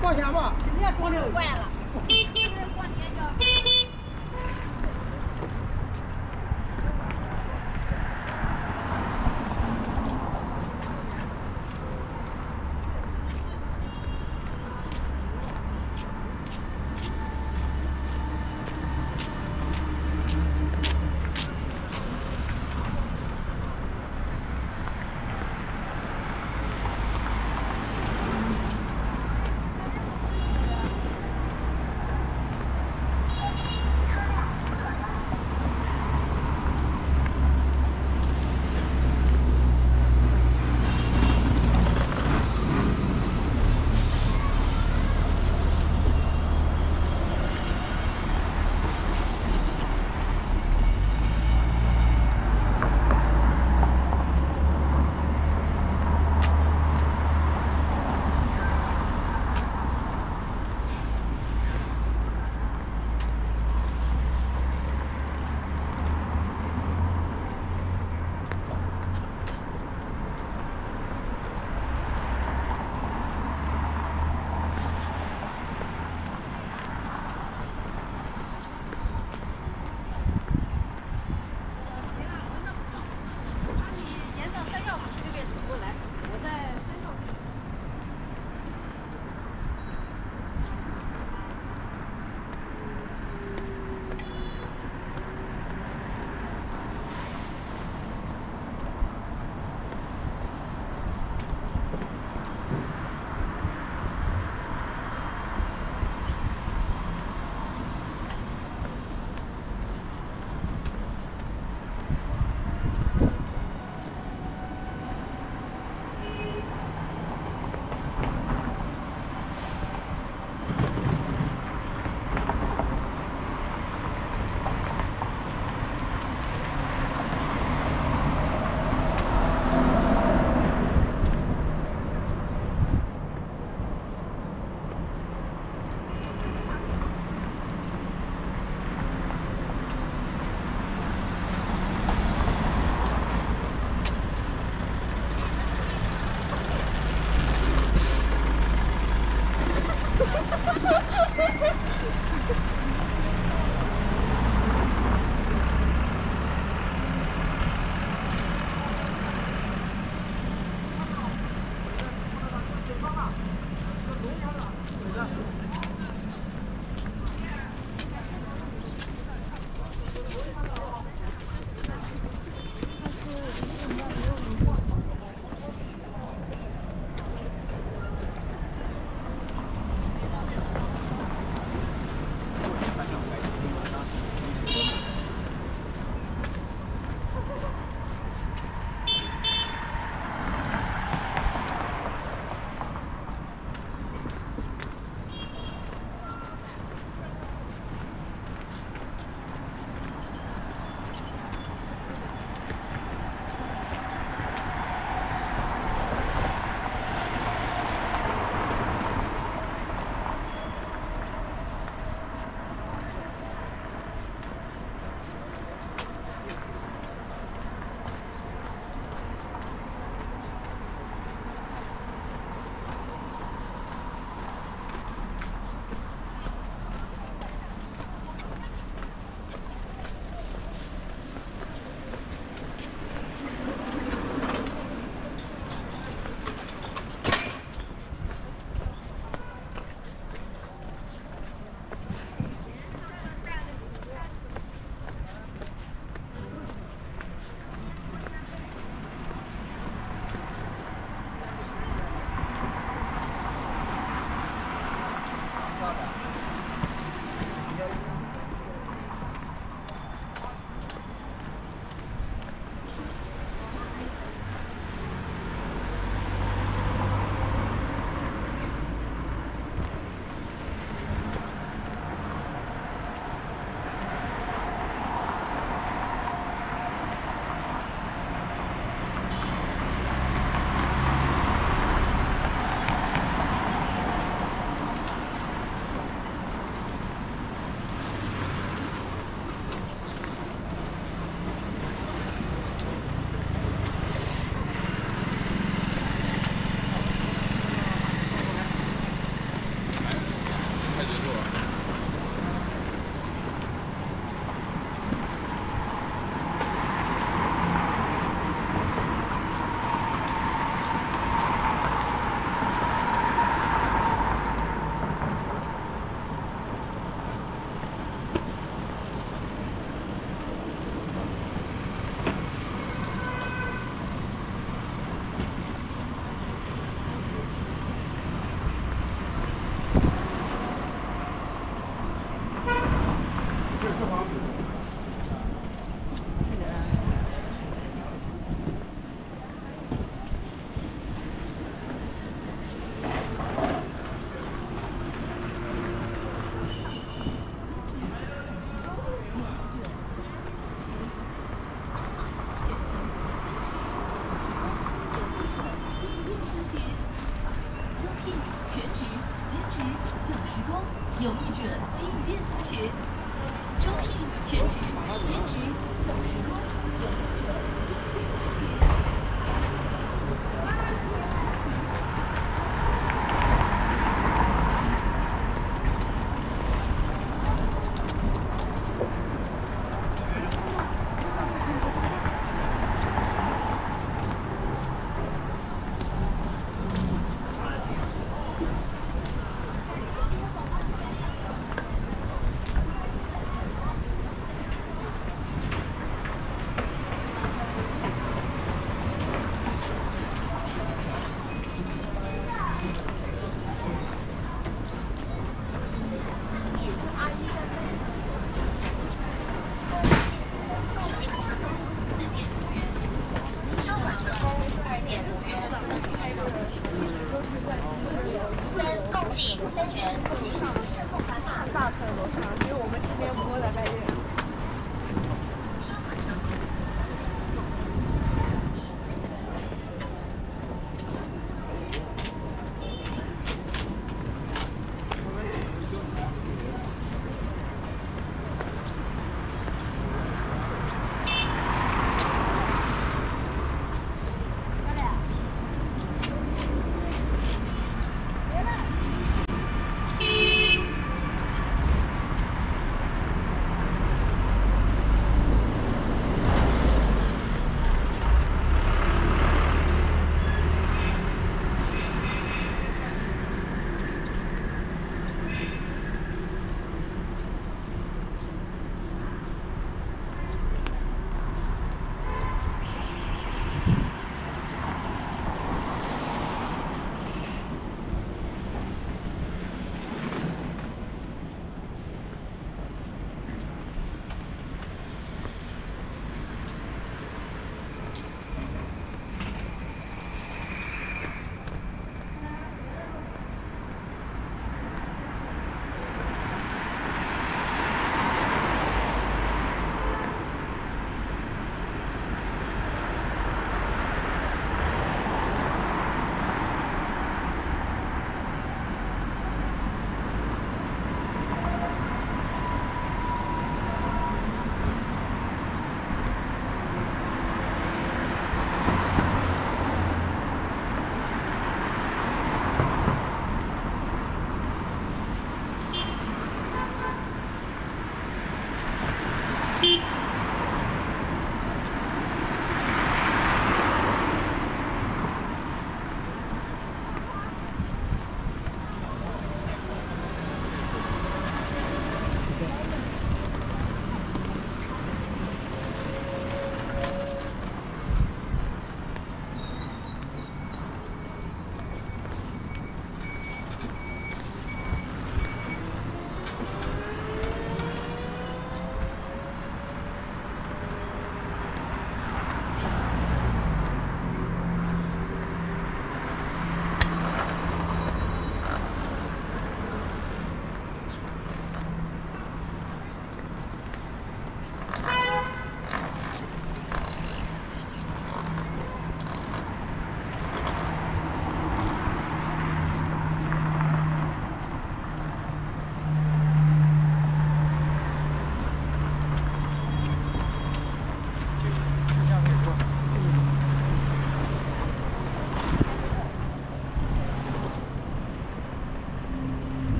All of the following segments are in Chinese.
我报下吧，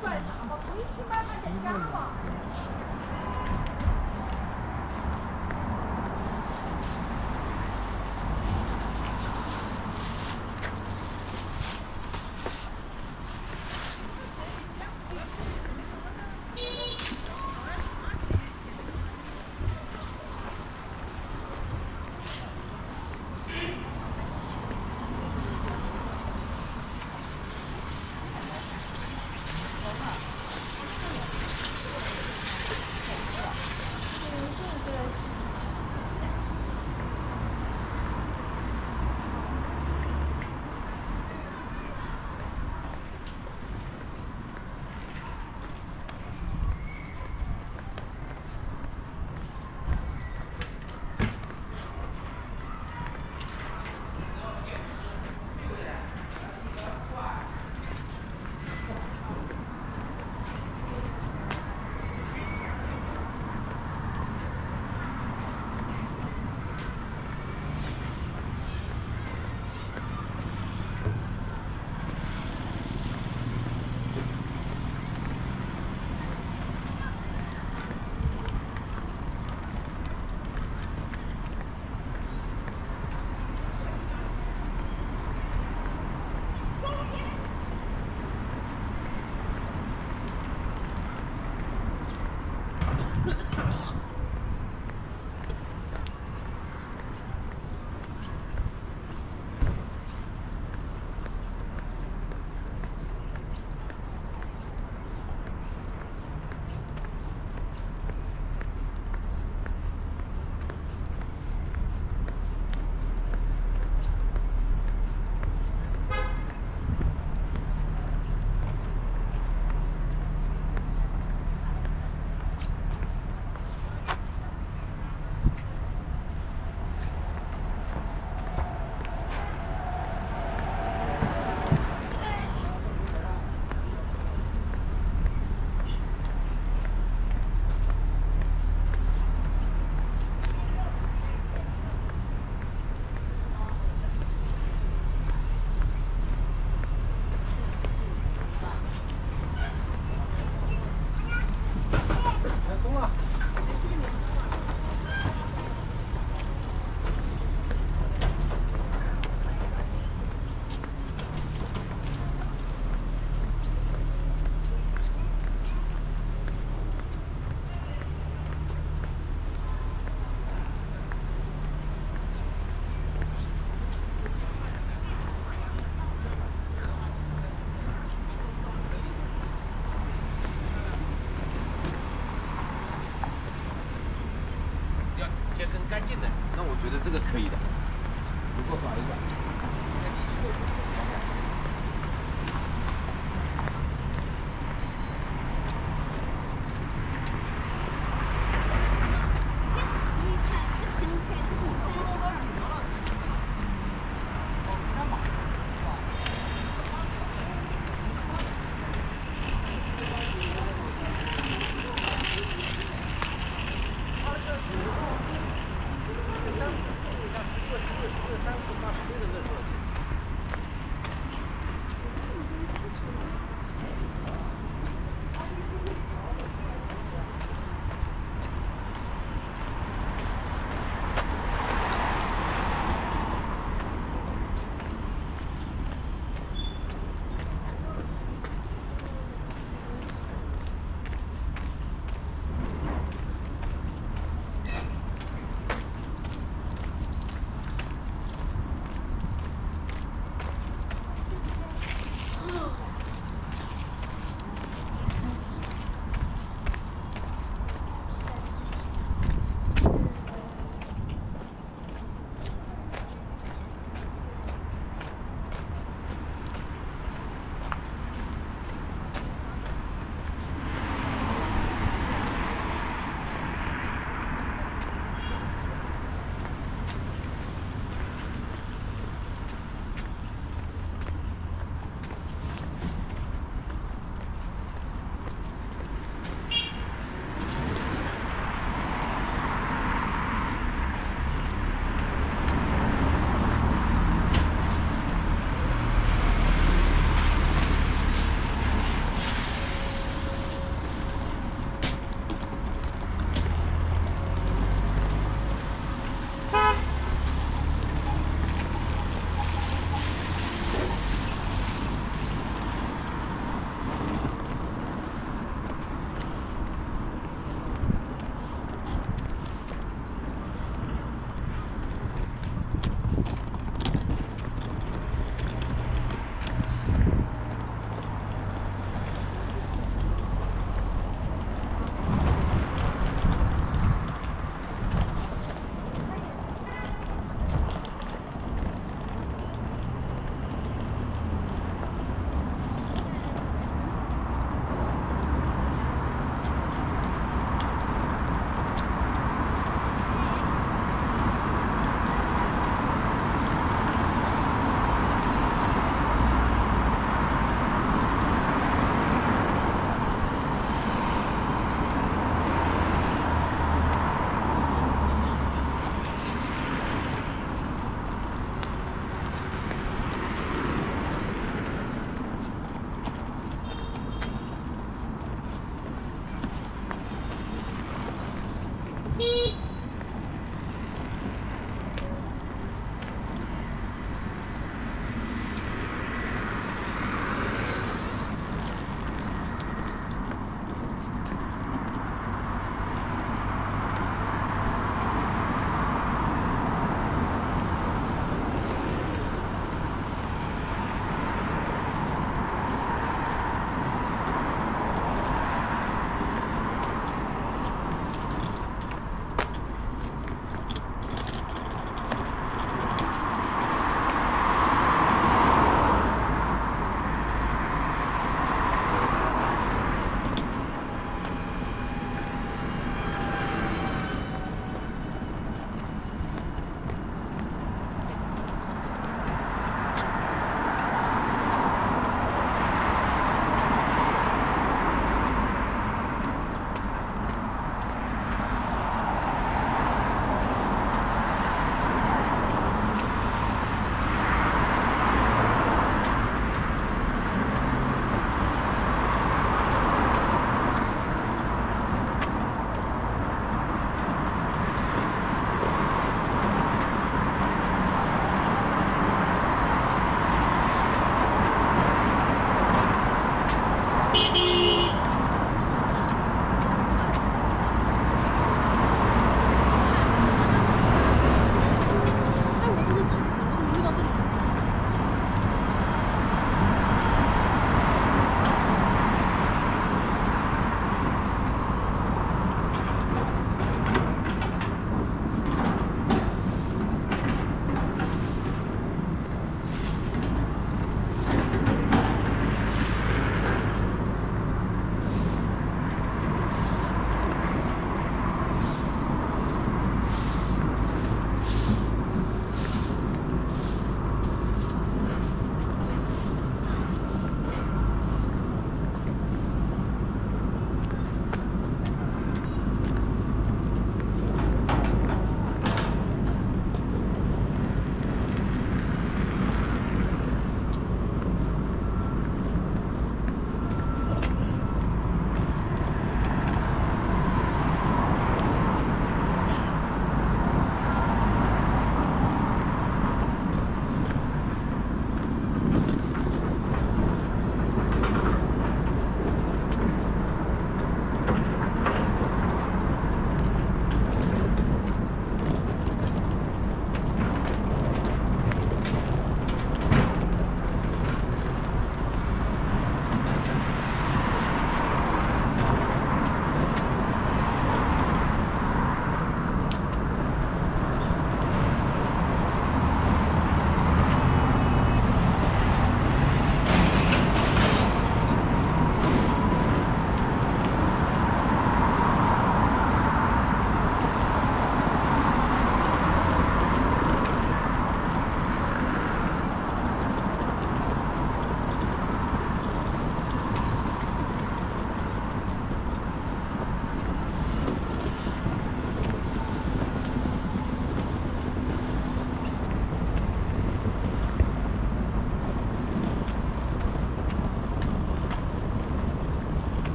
now. 这个可以的。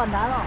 那是我难了。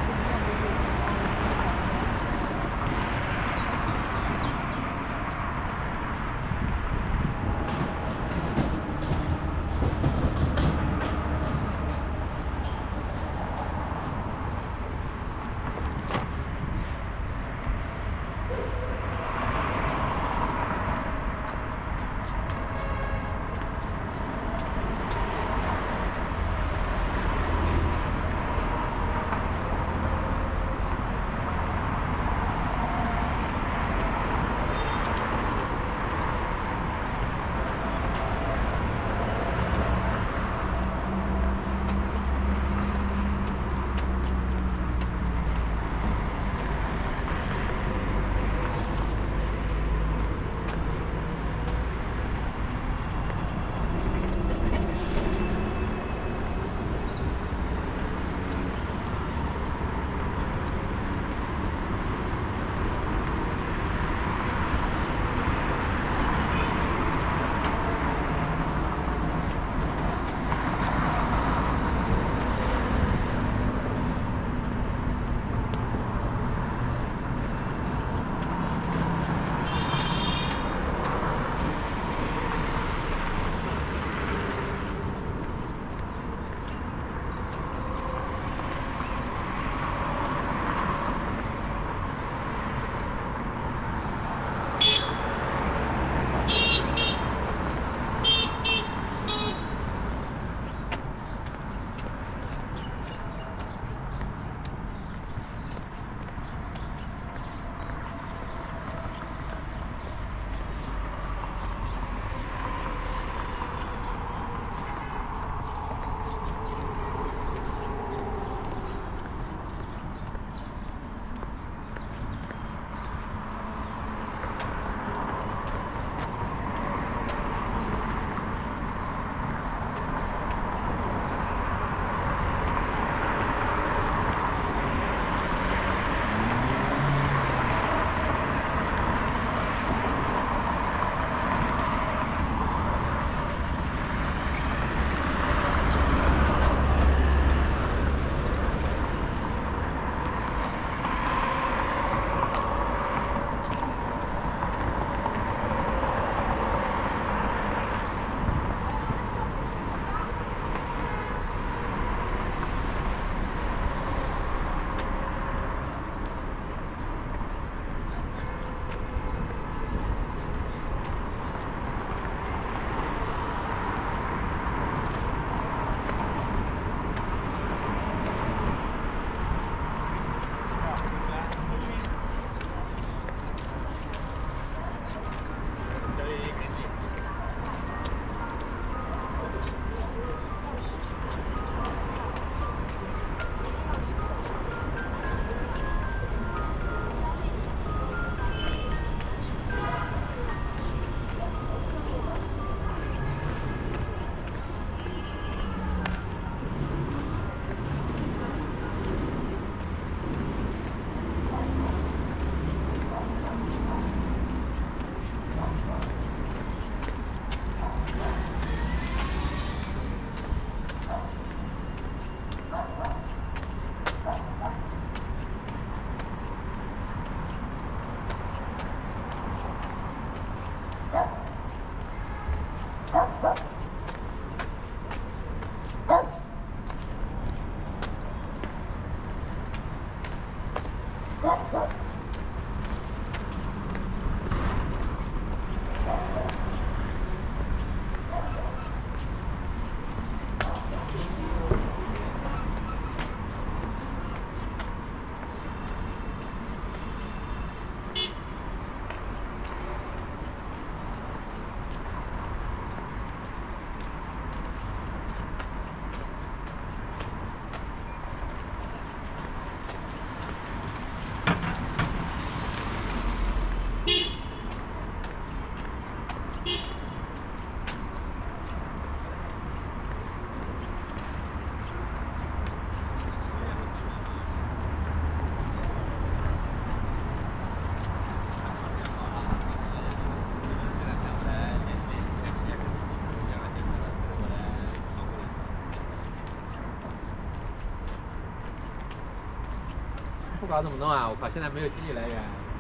不搞怎么弄啊我靠现在没有经济来源。